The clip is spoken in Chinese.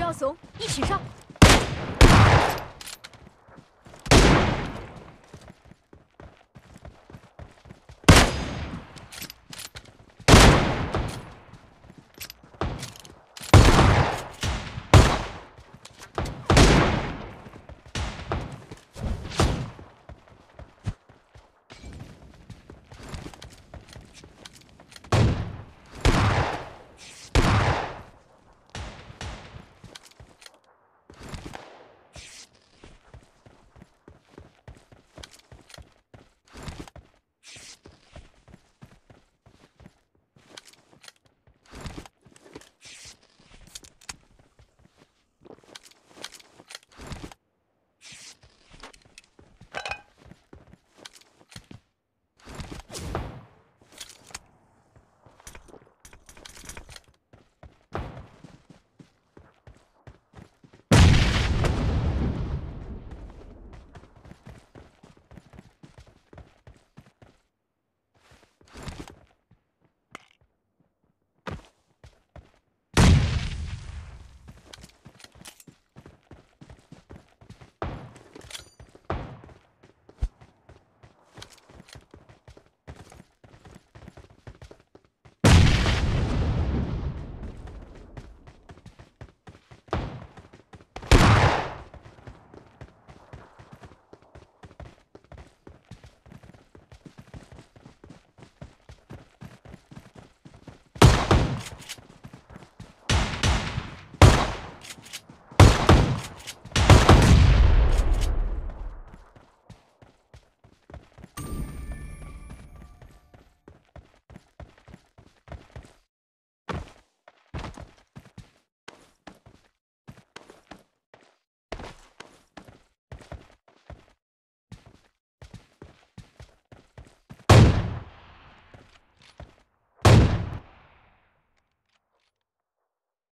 不要怂一起上。